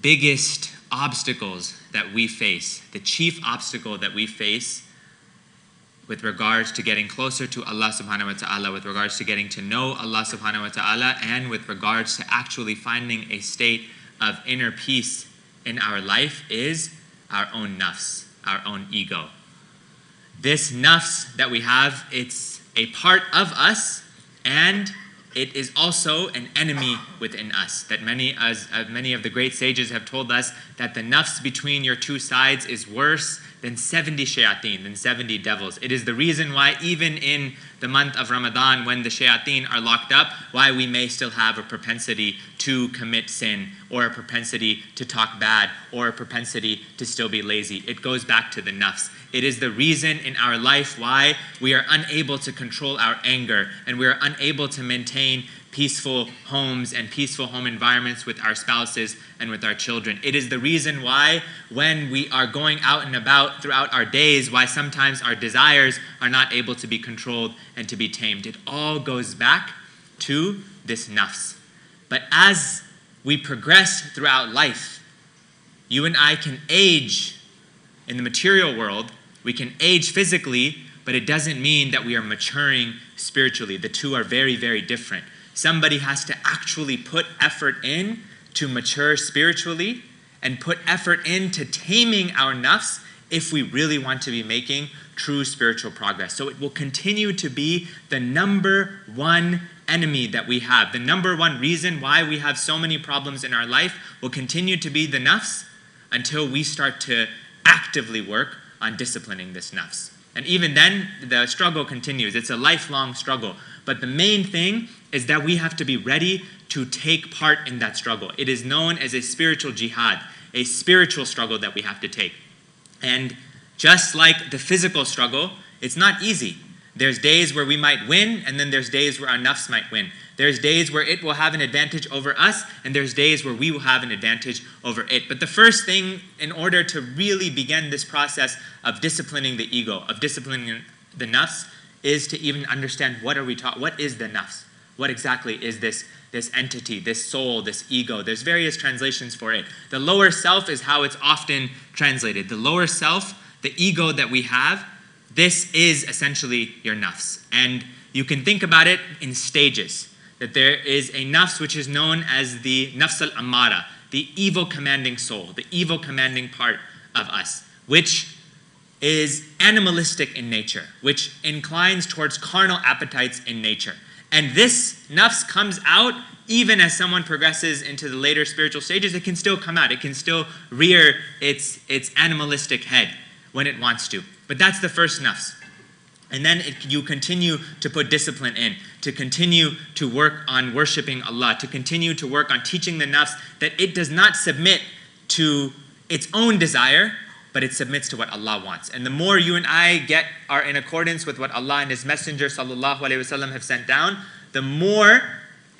biggest obstacles that we face, the chief obstacle that we face with regards to getting closer to Allah subhanahu wa ta'ala, with regards to getting to know Allah subhanahu wa ta'ala, and with regards to actually finding a state of inner peace in our life is our own nafs, our own ego. This nafs that we have, it's a part of us and it is also an enemy within us. That many, as uh, many of the great sages have told us, that the nafs between your two sides is worse than 70 shayateen, than 70 devils. It is the reason why, even in the month of Ramadan, when the shayateen are locked up, why we may still have a propensity to commit sin, or a propensity to talk bad, or a propensity to still be lazy. It goes back to the nafs. It is the reason in our life why we are unable to control our anger and we are unable to maintain peaceful homes and peaceful home environments with our spouses and with our children. It is the reason why, when we are going out and about throughout our days, why sometimes our desires are not able to be controlled and to be tamed. It all goes back to this nafs. But as we progress throughout life, you and I can age in the material world, we can age physically, but it doesn't mean that we are maturing spiritually. The two are very, very different. Somebody has to actually put effort in to mature spiritually and put effort into taming our nafs if we really want to be making true spiritual progress. So it will continue to be the number one enemy that we have. The number one reason why we have so many problems in our life will continue to be the nafs until we start to actively work on disciplining this nafs. And even then, the struggle continues. It's a lifelong struggle. But the main thing is that we have to be ready to take part in that struggle. It is known as a spiritual jihad, a spiritual struggle that we have to take. And just like the physical struggle, it's not easy. There's days where we might win, and then there's days where our nafs might win. There's days where it will have an advantage over us, and there's days where we will have an advantage over it. But the first thing, in order to really begin this process of disciplining the ego, of disciplining the nafs, is to even understand what are we taught, what is the nafs? What exactly is this, this entity, this soul, this ego? There's various translations for it. The lower self is how it's often translated. The lower self, the ego that we have, this is essentially your nafs. And you can think about it in stages. That there is a nafs which is known as the nafs al amara, the evil commanding soul, the evil commanding part of us, which is animalistic in nature, which inclines towards carnal appetites in nature. And this nafs comes out even as someone progresses into the later spiritual stages, it can still come out. It can still rear its, its animalistic head when it wants to. But that's the first nafs. And then it, you continue to put discipline in, to continue to work on worshiping Allah, to continue to work on teaching the nafs that it does not submit to its own desire, but it submits to what Allah wants. And the more you and I get are in accordance with what Allah and His Messenger sallallahu have sent down, the more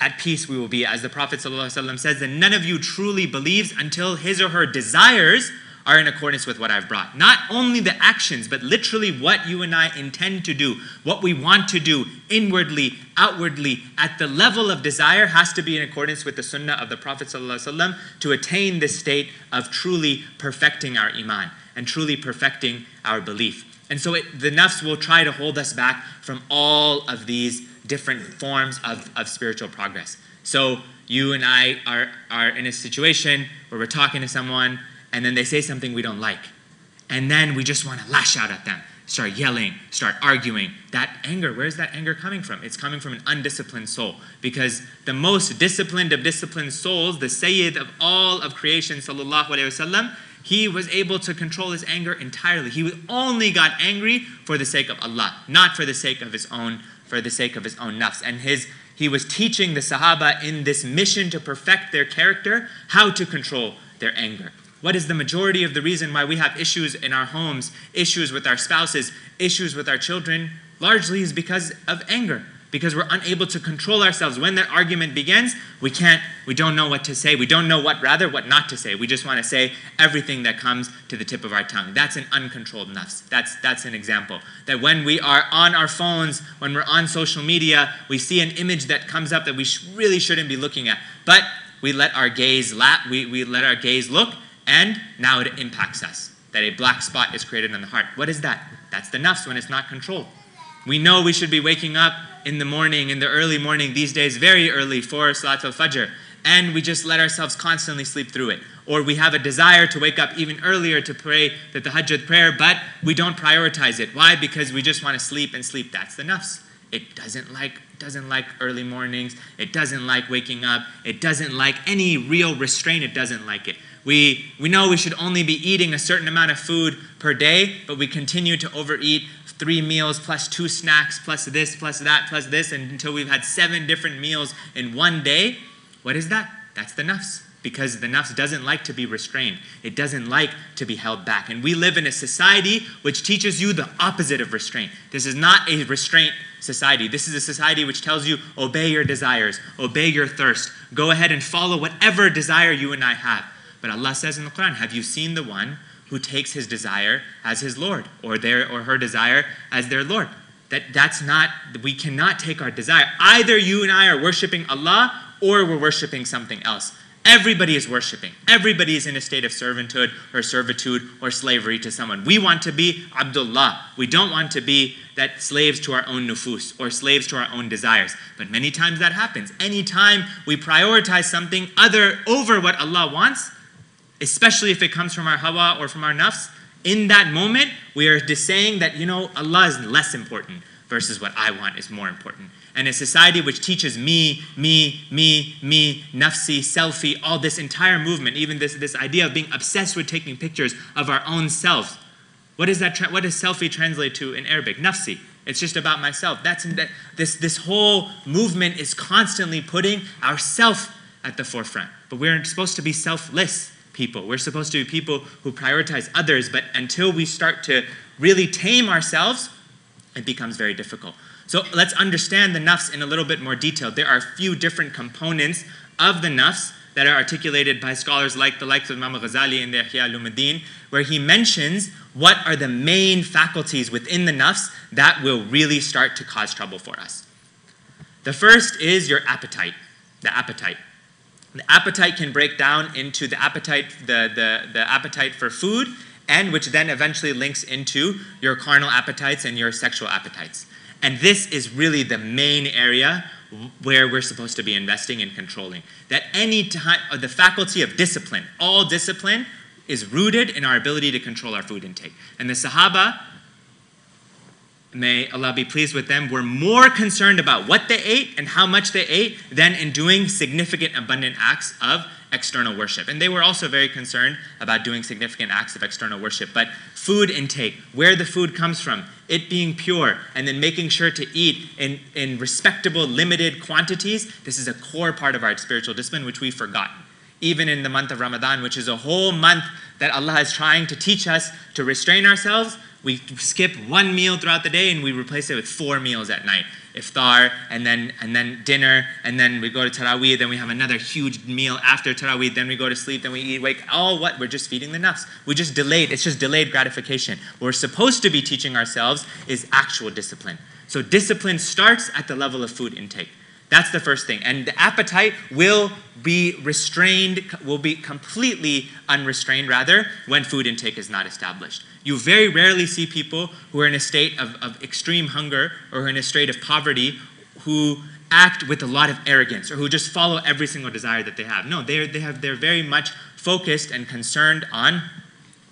at peace we will be. As the Prophet wasallam says, that none of you truly believes until his or her desires are in accordance with what I've brought. Not only the actions, but literally what you and I intend to do, what we want to do inwardly, outwardly, at the level of desire has to be in accordance with the sunnah of the Prophet ﷺ to attain this state of truly perfecting our iman and truly perfecting our belief. And so it, the nafs will try to hold us back from all of these different forms of, of spiritual progress. So you and I are, are in a situation where we're talking to someone and then they say something we don't like. And then we just want to lash out at them, start yelling, start arguing. That anger, where's that anger coming from? It's coming from an undisciplined soul. Because the most disciplined of disciplined souls, the Sayyid of all of creation, sallallahu alayhi wasallam, he was able to control his anger entirely. He only got angry for the sake of Allah, not for the sake of his own, for the sake of his own nafs. And his he was teaching the Sahaba in this mission to perfect their character how to control their anger. What is the majority of the reason why we have issues in our homes, issues with our spouses, issues with our children? Largely is because of anger, because we're unable to control ourselves. When that argument begins, we can't, we don't know what to say. We don't know what, rather, what not to say. We just want to say everything that comes to the tip of our tongue. That's an uncontrolled nafs. That's, that's an example. That when we are on our phones, when we're on social media, we see an image that comes up that we sh- really shouldn't be looking at. But we let our gaze lap, we, we let our gaze look, and now it impacts us. That a black spot is created on the heart. What is that? That's the nafs when it's not controlled. We know we should be waking up in the morning, in the early morning, these days, very early for Salat al Fajr, and we just let ourselves constantly sleep through it. Or we have a desire to wake up even earlier to pray that the tahajjud prayer, but we don't prioritize it. Why? Because we just want to sleep and sleep. That's the nafs. It doesn't like doesn't like early mornings. It doesn't like waking up. It doesn't like any real restraint. It doesn't like it. We, we know we should only be eating a certain amount of food per day, but we continue to overeat three meals plus two snacks plus this plus that plus this and until we've had seven different meals in one day. What is that? That's the nafs because the nafs doesn't like to be restrained. It doesn't like to be held back. And we live in a society which teaches you the opposite of restraint. This is not a restraint society. This is a society which tells you obey your desires, obey your thirst, go ahead and follow whatever desire you and I have. But Allah says in the Quran, have you seen the one who takes his desire as his Lord or their or her desire as their Lord? That that's not we cannot take our desire. Either you and I are worshiping Allah or we're worshiping something else. Everybody is worshiping. Everybody is in a state of servitude or servitude or slavery to someone. We want to be Abdullah. We don't want to be that slaves to our own nufus or slaves to our own desires. But many times that happens. Anytime we prioritize something other over what Allah wants, especially if it comes from our hawa or from our nafs, in that moment we are just saying that you know Allah is less important versus what I want is more important and a society which teaches me, me, me, me, nafsi, selfie, all this entire movement, even this, this idea of being obsessed with taking pictures of our own selves. What, is that what does selfie translate to in Arabic? Nafsi. It's just about myself. That's that, this, this whole movement is constantly putting ourself at the forefront. But we're supposed to be selfless people. We're supposed to be people who prioritize others. But until we start to really tame ourselves, it becomes very difficult. So let's understand the nafs in a little bit more detail. There are a few different components of the nafs that are articulated by scholars like the likes of Imam Ghazali in the Ihya Ulumuddin, where he mentions what are the main faculties within the nafs that will really start to cause trouble for us. The first is your appetite, the appetite. The appetite can break down into the appetite, the, the, the appetite for food, and which then eventually links into your carnal appetites and your sexual appetites. And this is really the main area where we're supposed to be investing and controlling. That any time, the faculty of discipline, all discipline, is rooted in our ability to control our food intake. And the Sahaba, may Allah be pleased with them, were more concerned about what they ate and how much they ate than in doing significant, abundant acts of external worship. And they were also very concerned about doing significant acts of external worship. But food intake, where the food comes from, it being pure, and then making sure to eat in, in respectable, limited quantities, this is a core part of our spiritual discipline, which we've forgotten. Even in the month of Ramadan, which is a whole month that Allah is trying to teach us to restrain ourselves, we skip one meal throughout the day and we replace it with four meals at night. Iftar and then and then dinner and then we go to tarawih then we have another huge meal after tarawih then we go to sleep then we eat wake all what? We're just feeding the nafs. We just delayed it's just delayed gratification. What we're supposed to be teaching ourselves is actual discipline. So discipline starts at the level of food intake. That's the first thing. And the appetite will be restrained, will be completely unrestrained, rather, when food intake is not established. You very rarely see people who are in a state of, of extreme hunger or in a state of poverty who act with a lot of arrogance or who just follow every single desire that they have. No, they're, they have, they're very much focused and concerned on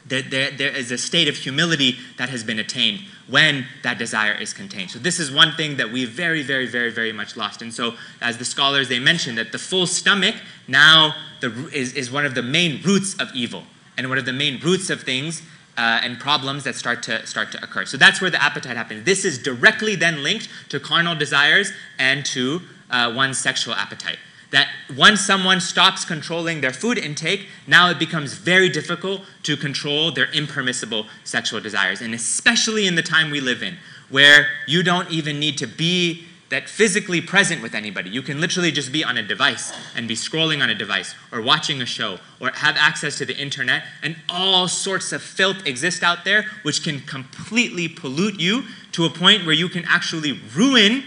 that there, there is a state of humility that has been attained when that desire is contained. So this is one thing that we've very, very, very, very much lost. And so as the scholars, they mentioned that the full stomach now the, is, is one of the main roots of evil and one of the main roots of things uh, and problems that start to start to occur. So that's where the appetite happens. This is directly then linked to carnal desires and to uh, one's sexual appetite. That once someone stops controlling their food intake, now it becomes very difficult to control their impermissible sexual desires. And especially in the time we live in, where you don't even need to be that physically present with anybody. You can literally just be on a device and be scrolling on a device or watching a show or have access to the internet, and all sorts of filth exist out there which can completely pollute you to a point where you can actually ruin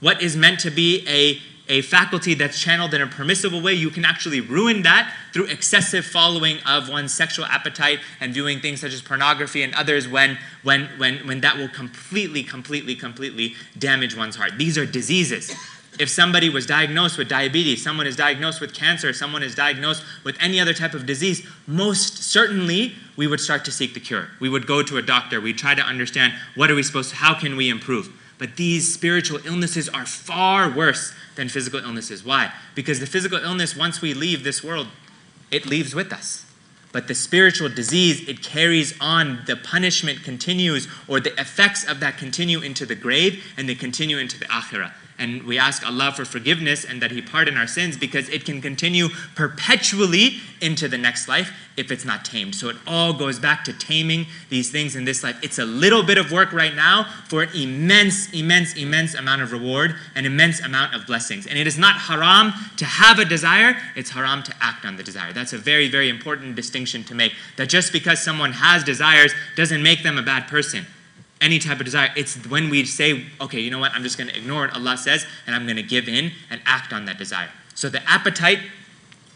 what is meant to be a, a faculty that's channeled in a permissible way, you can actually ruin that through excessive following of one's sexual appetite and viewing things such as pornography and others when, when, when, when that will completely, completely, completely damage one's heart. These are diseases. If somebody was diagnosed with diabetes, someone is diagnosed with cancer, someone is diagnosed with any other type of disease, most certainly we would start to seek the cure. We would go to a doctor, we'd try to understand what are we supposed to, how can we improve? But these spiritual illnesses are far worse than physical illnesses. Why? Because the physical illness, once we leave this world, it leaves with us. But the spiritual disease, it carries on. The punishment continues, or the effects of that continue into the grave and they continue into the akhirah. And we ask Allah for forgiveness and that He pardon our sins because it can continue perpetually into the next life if it's not tamed. So it all goes back to taming these things in this life. It's a little bit of work right now for an immense, immense, immense amount of reward, an immense amount of blessings. And it is not haram to have a desire, it's haram to act on the desire. That's a very, very important distinction to make. That just because someone has desires doesn't make them a bad person any type of desire. It's when we say, okay, you know what, I'm just going to ignore it, Allah says and I'm going to give in and act on that desire. So the appetite,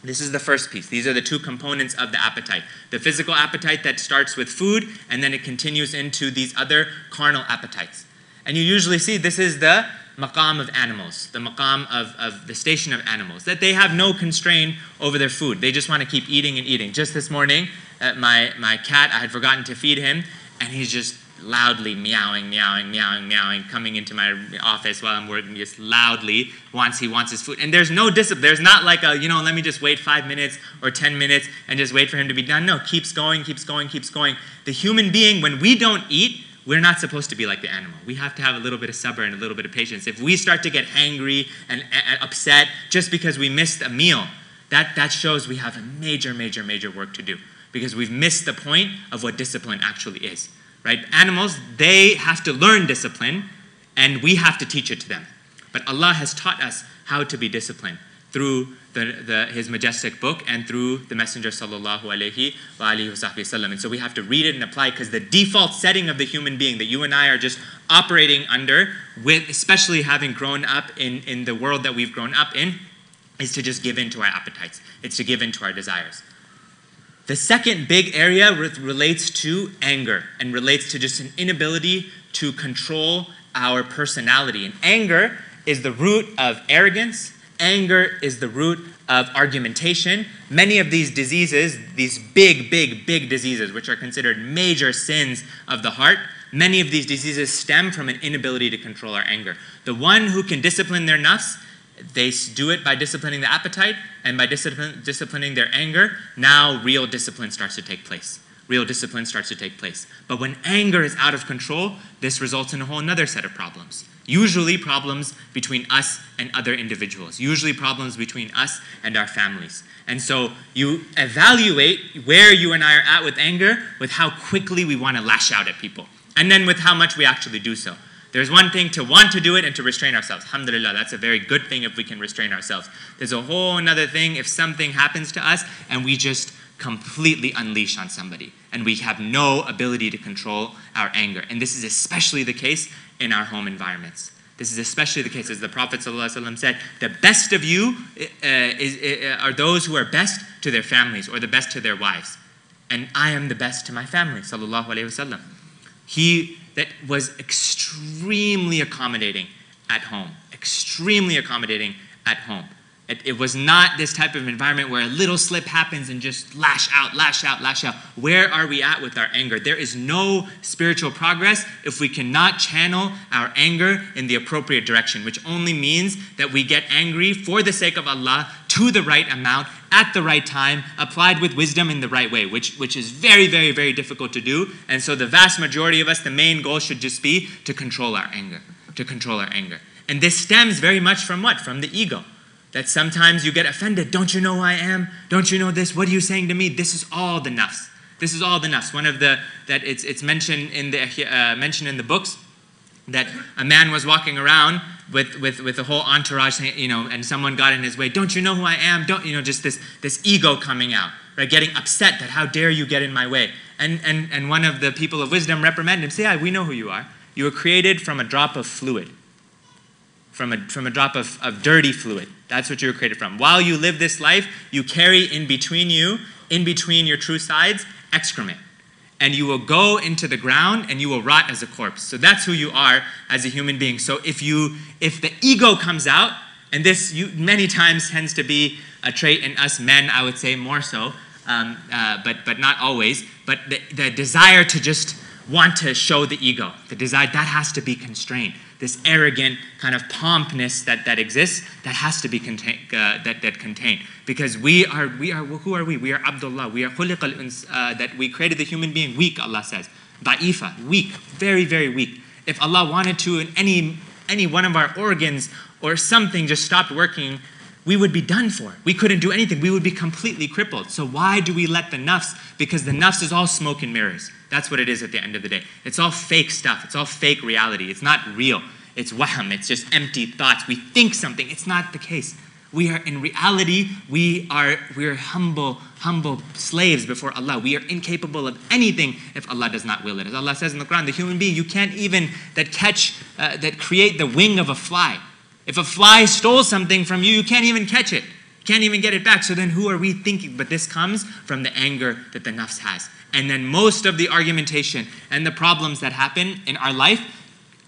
this is the first piece. These are the two components of the appetite. The physical appetite that starts with food and then it continues into these other carnal appetites. And you usually see this is the maqam of animals, the maqam of, of the station of animals, that they have no constraint over their food. They just want to keep eating and eating. Just this morning, uh, my, my cat, I had forgotten to feed him, and he's just loudly meowing, meowing, meowing, meowing, coming into my office while I'm working, just loudly wants he wants his food. And there's no discipline. There's not like a, you know, let me just wait five minutes or 10 minutes and just wait for him to be done. No, keeps going, keeps going, keeps going. The human being, when we don't eat, we're not supposed to be like the animal. We have to have a little bit of sabr and a little bit of patience. If we start to get angry and, and upset just because we missed a meal, that, that shows we have a major, major, major work to do because we've missed the point of what discipline actually is right? Animals, they have to learn discipline, and we have to teach it to them. But Allah has taught us how to be disciplined through the, the, His majestic book and through the Messenger sallallahu alaihi wasallam. And so we have to read it and apply because the default setting of the human being that you and I are just operating under, with especially having grown up in, in the world that we've grown up in, is to just give in to our appetites. It's to give in to our desires. The second big area relates to anger and relates to just an inability to control our personality. And anger is the root of arrogance, anger is the root of argumentation. Many of these diseases, these big, big, big diseases, which are considered major sins of the heart, many of these diseases stem from an inability to control our anger. The one who can discipline their nafs they do it by disciplining the appetite and by discipline, disciplining their anger. Now, real discipline starts to take place. Real discipline starts to take place. But when anger is out of control, this results in a whole other set of problems. Usually, problems between us and other individuals, usually, problems between us and our families. And so, you evaluate where you and I are at with anger with how quickly we want to lash out at people, and then with how much we actually do so. There's one thing to want to do it and to restrain ourselves. Alhamdulillah, that's a very good thing if we can restrain ourselves. There's a whole another thing if something happens to us and we just completely unleash on somebody and we have no ability to control our anger. And this is especially the case in our home environments. This is especially the case, as the Prophet ﷺ said, the best of you uh, is, uh, are those who are best to their families or the best to their wives. And I am the best to my family, sallallahu alayhi wasallam. He that was extremely accommodating at home, extremely accommodating at home. It, it, was not this type of environment where a little slip happens and just lash out, lash out, lash out. Where are we at with our anger? There is no spiritual progress if we cannot channel our anger in the appropriate direction, which only means that we get angry for the sake of Allah to the right amount at the right time, applied with wisdom in the right way, which, which is very, very, very difficult to do. And so, the vast majority of us, the main goal should just be to control our anger, to control our anger. And this stems very much from what? From the ego that sometimes you get offended. Don't you know who I am? Don't you know this? What are you saying to me? This is all the nafs. This is all the nafs. One of the that it's it's mentioned in the uh, mentioned in the books that a man was walking around with, with, with a whole entourage, you know, and someone got in his way. Don't you know who I am? Don't you know? Just this this ego coming out, right? Getting upset that how dare you get in my way? And and and one of the people of wisdom reprimanded him. Say, yeah, we know who you are. You were created from a drop of fluid from a, from a drop of, of dirty fluid. That's what you were created from. While you live this life, you carry in between you, in between your true sides, excrement. And you will go into the ground and you will rot as a corpse. So that's who you are as a human being. So if you if the ego comes out, and this you, many times tends to be a trait in us men, I would say more so, um, uh, but but not always. But the, the desire to just want to show the ego, the desire that has to be constrained this arrogant kind of pompness that, that exists that has to be contain, uh, that, that contained because we are we are who are we we are abdullah we are uh, that we created the human being weak allah says da'ifa weak very very weak if allah wanted to in any any one of our organs or something just stopped working we would be done for. We couldn't do anything. We would be completely crippled. So why do we let the nafs? Because the nafs is all smoke and mirrors. That's what it is at the end of the day. It's all fake stuff. It's all fake reality. It's not real. It's wahm. It's just empty thoughts. We think something. It's not the case. We are in reality, we are we are humble, humble slaves before Allah. We are incapable of anything if Allah does not will it. As Allah says in the Quran, the human being, you can't even that catch, uh, that create the wing of a fly. If a fly stole something from you, you can't even catch it. Can't even get it back. So then who are we thinking? But this comes from the anger that the nafs has. And then most of the argumentation and the problems that happen in our life,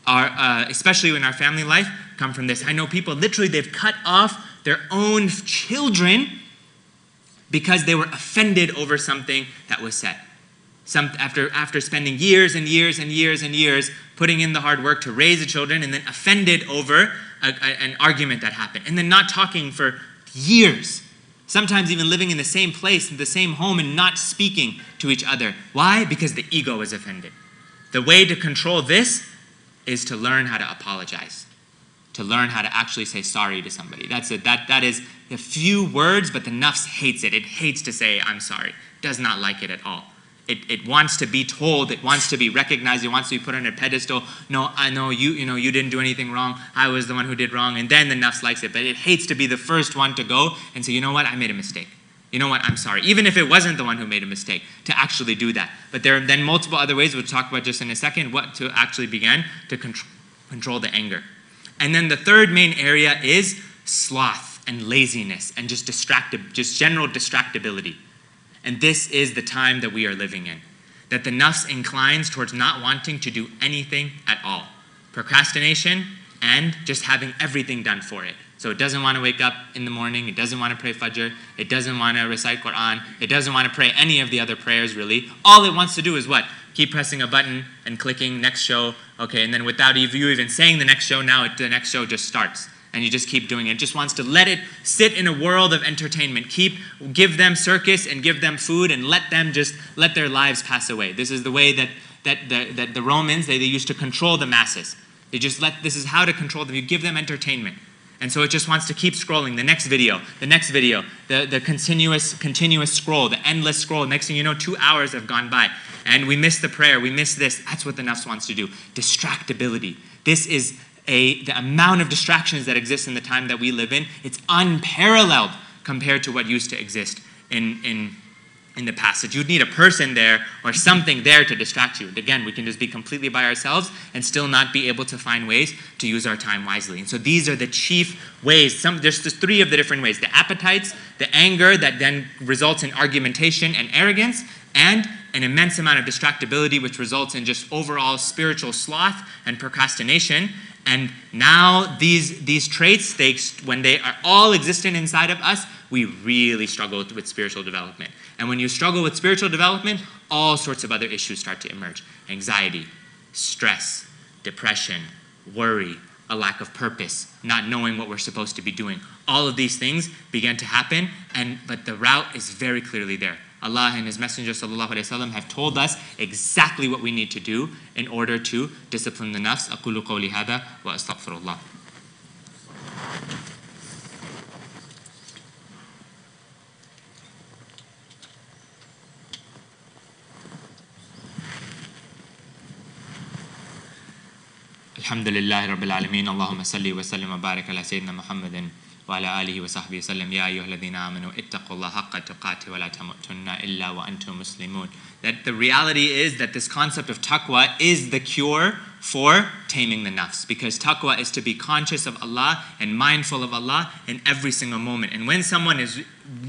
are, uh, especially in our family life, come from this. I know people literally they've cut off their own children because they were offended over something that was said. Some, after, after spending years and years and years and years putting in the hard work to raise the children and then offended over a, a, an argument that happened and then not talking for years sometimes even living in the same place in the same home and not speaking to each other. Why? Because the ego is offended. The way to control this is to learn how to apologize to learn how to actually say sorry to somebody. That's it. That, that is a few words but the nafs hates it. It hates to say i'm sorry. Does not like it at all it, it wants to be told, it wants to be recognized, it wants to be put on a pedestal. No, I know you, you know, you didn't do anything wrong. I was the one who did wrong. And then the nafs likes it. But it hates to be the first one to go and say, you know what, I made a mistake. You know what, I'm sorry. Even if it wasn't the one who made a mistake, to actually do that. But there are then multiple other ways we'll talk about just in a second, what to actually begin to control, control the anger. And then the third main area is sloth and laziness and just distracted, just general distractibility. And this is the time that we are living in. That the nafs inclines towards not wanting to do anything at all. Procrastination and just having everything done for it. So it doesn't want to wake up in the morning, it doesn't want to pray Fajr, it doesn't want to recite Quran, it doesn't want to pray any of the other prayers really. All it wants to do is what? Keep pressing a button and clicking next show, okay, and then without you even saying the next show, now it, the next show just starts and you just keep doing it. just wants to let it sit in a world of entertainment. Keep give them circus and give them food and let them just let their lives pass away. This is the way that that the, that the Romans they, they used to control the masses. They just let this is how to control them. You give them entertainment. And so it just wants to keep scrolling. The next video, the next video, the, the continuous, continuous scroll, the endless scroll. Next thing you know, two hours have gone by. And we miss the prayer, we miss this. That's what the nafs wants to do. Distractibility. This is a, the amount of distractions that exist in the time that we live in, it's unparalleled compared to what used to exist in, in, in the past. you'd need a person there or something there to distract you. Again, we can just be completely by ourselves and still not be able to find ways to use our time wisely. And so these are the chief ways. Some, there's just three of the different ways the appetites, the anger that then results in argumentation and arrogance, and an immense amount of distractibility, which results in just overall spiritual sloth and procrastination. And now these, these traits, they, when they are all existent inside of us, we really struggle with spiritual development. And when you struggle with spiritual development, all sorts of other issues start to emerge anxiety, stress, depression, worry, a lack of purpose, not knowing what we're supposed to be doing. All of these things begin to happen, and, but the route is very clearly there. Allah and His Messenger وسلم, have told us exactly what we need to do in order to discipline the nafs. أقول قولي هذا وأستغفر الله. الحمد لله رب العالمين اللهم صل وسلم وبارك على سيدنا محمد وعلى آله وصحبه وسلم يا أيها الذين آمنوا اتقوا الله حق تقاته ولا تموتن إلا وأنتم مسلمون that the reality is that this concept of taqwa is the cure for taming the nafs because taqwa is to be conscious of Allah and mindful of Allah in every single moment. And when someone is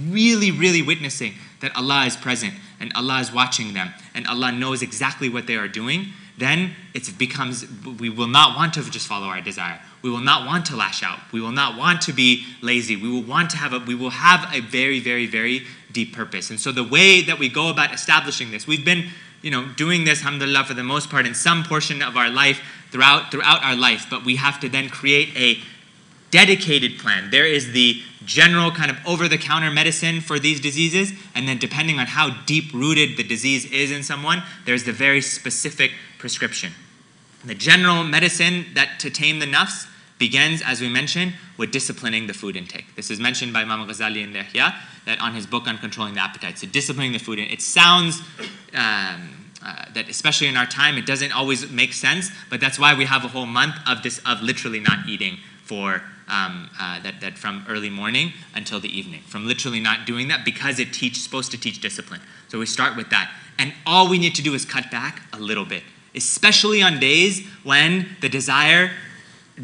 really, really witnessing that Allah is present and Allah is watching them and Allah knows exactly what they are doing, then it becomes, we will not want to just follow our desire. We will not want to lash out. We will not want to be lazy. We will want to have a, we will have a very, very, very deep purpose. And so the way that we go about establishing this, we've been, you know, doing this, alhamdulillah, for the most part in some portion of our life, throughout, throughout our life, but we have to then create a dedicated plan. There is the general kind of over the counter medicine for these diseases, and then depending on how deep rooted the disease is in someone, there's the very specific prescription. The general medicine that to tame the nafs begins, as we mentioned, with disciplining the food intake. This is mentioned by Imam Ghazali in the Ihya, that on his book on controlling the appetite. So disciplining the food. It sounds um, uh, that, especially in our time, it doesn't always make sense. But that's why we have a whole month of this of literally not eating for um, uh, that, that from early morning until the evening, from literally not doing that because it teach supposed to teach discipline. So we start with that, and all we need to do is cut back a little bit, especially on days when the desire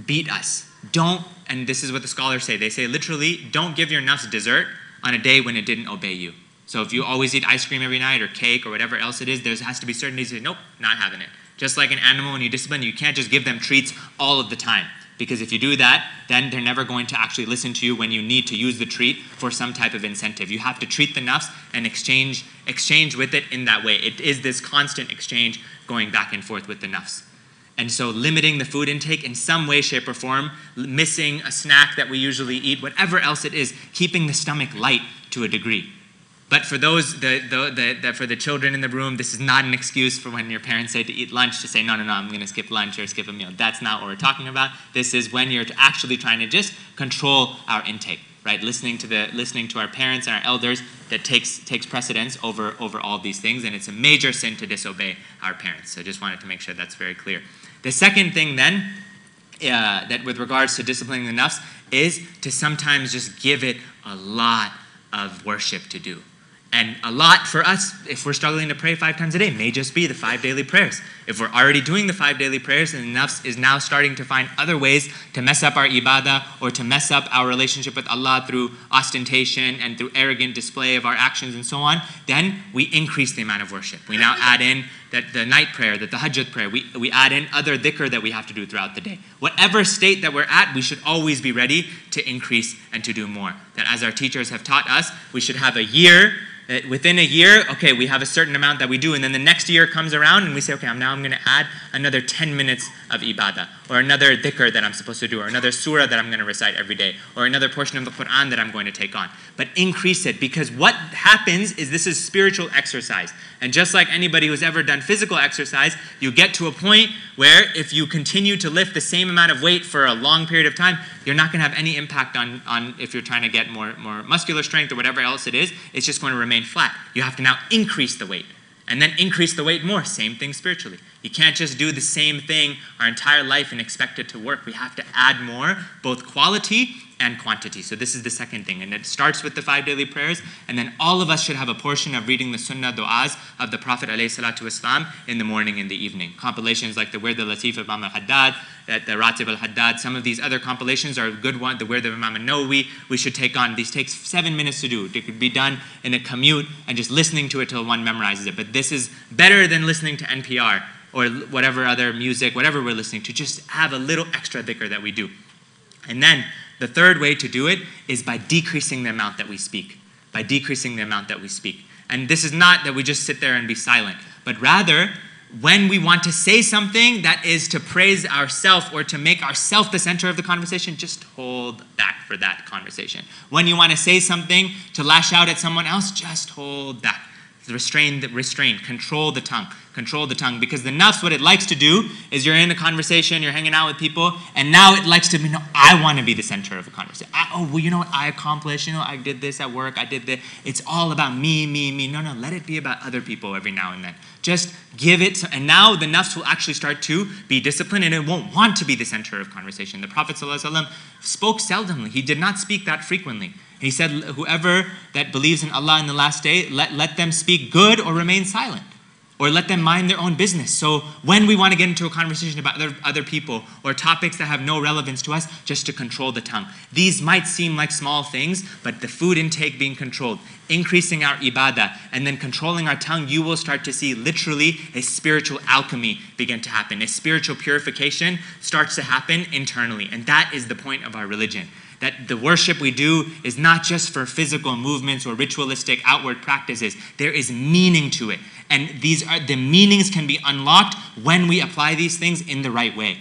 beat us. Don't, and this is what the scholars say. They say literally, don't give your nafs dessert on a day when it didn't obey you. So if you always eat ice cream every night or cake or whatever else it is, there has to be certain days you say, nope, not having it. Just like an animal when you discipline, you can't just give them treats all of the time. Because if you do that, then they're never going to actually listen to you when you need to use the treat for some type of incentive. You have to treat the nafs and exchange, exchange with it in that way. It is this constant exchange going back and forth with the nafs. And so, limiting the food intake in some way, shape, or form, missing a snack that we usually eat, whatever else it is, keeping the stomach light to a degree. But for those, the, the, the, for the children in the room, this is not an excuse for when your parents say to eat lunch to say, no, no, no, I'm going to skip lunch or skip a meal. That's not what we're talking about. This is when you're actually trying to just control our intake, right? Listening to, the, listening to our parents and our elders that takes, takes precedence over, over all these things. And it's a major sin to disobey our parents. So I just wanted to make sure that's very clear. The second thing then, uh, that with regards to disciplining the nafs, is to sometimes just give it a lot of worship to do. And a lot for us, if we're struggling to pray five times a day, may just be the five daily prayers. If we're already doing the five daily prayers and the nafs is now starting to find other ways to mess up our ibadah or to mess up our relationship with Allah through ostentation and through arrogant display of our actions and so on, then we increase the amount of worship. We now add in that the night prayer, that the tahajjud prayer, we, we add in other dhikr that we have to do throughout the day. Whatever state that we're at, we should always be ready to increase and to do more. That as our teachers have taught us, we should have a year uh, within a year, okay, we have a certain amount that we do, and then the next year comes around and we say, okay, now I'm going to add another 10 minutes of ibadah, or another dhikr that I'm supposed to do, or another surah that I'm going to recite every day, or another portion of the Quran that I'm going to take on. But increase it, because what happens is this is spiritual exercise. And just like anybody who's ever done physical exercise, you get to a point where if you continue to lift the same amount of weight for a long period of time, you're not going to have any impact on, on if you're trying to get more, more muscular strength or whatever else it is. It's just going to remain flat. You have to now increase the weight and then increase the weight more. Same thing spiritually. You can't just do the same thing our entire life and expect it to work. We have to add more, both quality and quantity. So this is the second thing. And it starts with the five daily prayers, and then all of us should have a portion of reading the sunnah du'as of the Prophet ﷺ in the morning and the evening. Compilations like the Wird al-Latif of Imam al-Haddad, the Ratib al-Haddad, some of these other compilations are a good one. The Wird of Imam al-Nawawi, we should take on. These takes seven minutes to do. It could be done in a commute and just listening to it till one memorizes it. But this is better than listening to NPR or whatever other music, whatever we're listening to, just have a little extra dhikr that we do. And then the third way to do it is by decreasing the amount that we speak, by decreasing the amount that we speak. And this is not that we just sit there and be silent, but rather when we want to say something that is to praise ourselves or to make ourselves the center of the conversation, just hold back for that conversation. When you want to say something to lash out at someone else, just hold back. Restrain, the restrain, control the tongue control the tongue because the nafs what it likes to do is you're in a conversation you're hanging out with people and now it likes to be no i want to be the center of a conversation. I, oh well you know what i accomplished you know i did this at work i did this it's all about me me me. No no let it be about other people every now and then. Just give it and now the nafs will actually start to be disciplined and it won't want to be the center of conversation. The prophet ﷺ spoke seldomly. He did not speak that frequently he said whoever that believes in allah in the last day let, let them speak good or remain silent or let them mind their own business. So when we want to get into a conversation about other, other people or topics that have no relevance to us, just to control the tongue. These might seem like small things, but the food intake being controlled, increasing our ibadah, and then controlling our tongue, you will start to see literally a spiritual alchemy begin to happen. A spiritual purification starts to happen internally. And that is the point of our religion that the worship we do is not just for physical movements or ritualistic outward practices. There is meaning to it. And these are the meanings can be unlocked when we apply these things in the right way.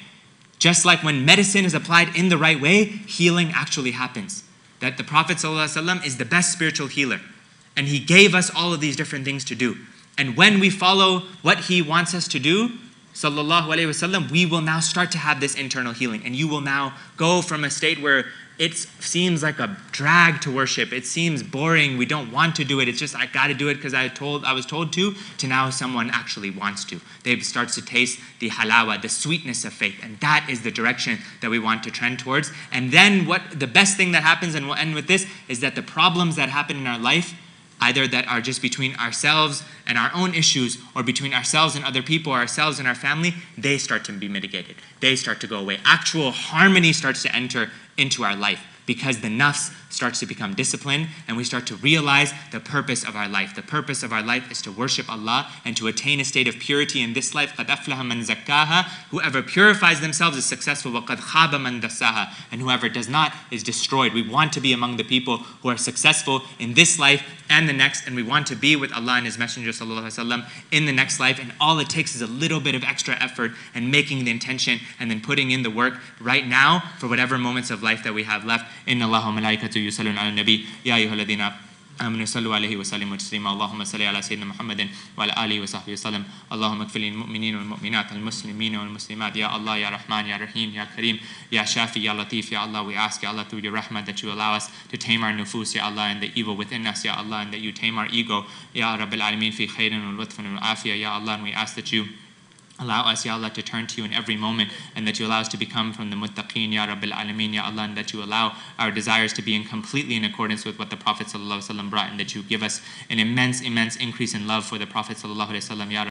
Just like when medicine is applied in the right way, healing actually happens. That the Prophet ﷺ is the best spiritual healer. And he gave us all of these different things to do. And when we follow what he wants us to do, sallallahu wasallam, we will now start to have this internal healing. And you will now go from a state where it seems like a drag to worship. It seems boring. We don't want to do it. It's just I got to do it because I told I was told to. To now someone actually wants to. They starts to taste the halawa, the sweetness of faith, and that is the direction that we want to trend towards. And then what the best thing that happens, and we'll end with this, is that the problems that happen in our life either that are just between ourselves and our own issues, or between ourselves and other people, ourselves and our family, they start to be mitigated. They start to go away. Actual harmony starts to enter into our life because the nafs starts to become disciplined and we start to realize the purpose of our life. The purpose of our life is to worship Allah and to attain a state of purity in this life. قَدْ أَفْلَهَ مَنْ زَكَّاهَا Whoever purifies themselves is successful. وَقَدْ خَابَ مَنْ دَسَّاهَا And whoever does not is destroyed. We want to be among the people who are successful in this life and the next, and we want to be with Allah and His Messenger وسلم, in the next life. And all it takes is a little bit of extra effort and making the intention and then putting in the work right now for whatever moments of life that we have left. إن الله وملائكته يصلون على النبي. يا أيها الذين آمنوا صلوا عليه وسلموا تسليما. اللهم صل على سيدنا محمد وعلى آله وصحبه وسلم. اللهم اكفل المؤمنين والمؤمنات المسلمين والمسلمات. يا الله يا رحمن يا رحيم يا كريم يا شافي يا لطيف يا الله we ask يا الله through your rahmah that you allow us to tame our nufus يا الله and the evil within us يا الله and that you tame our ego. يا رب العالمين في خير ولطف وعافيه يا الله and we ask that you Allow us, Ya Allah, to turn to you in every moment and that you allow us to become from the muttaqeen, Ya Rabbil Alameen, Ya Allah, and that you allow our desires to be in completely in accordance with what the Prophet brought and that you give us an immense, immense increase in love for the Prophet ﷺ, Ya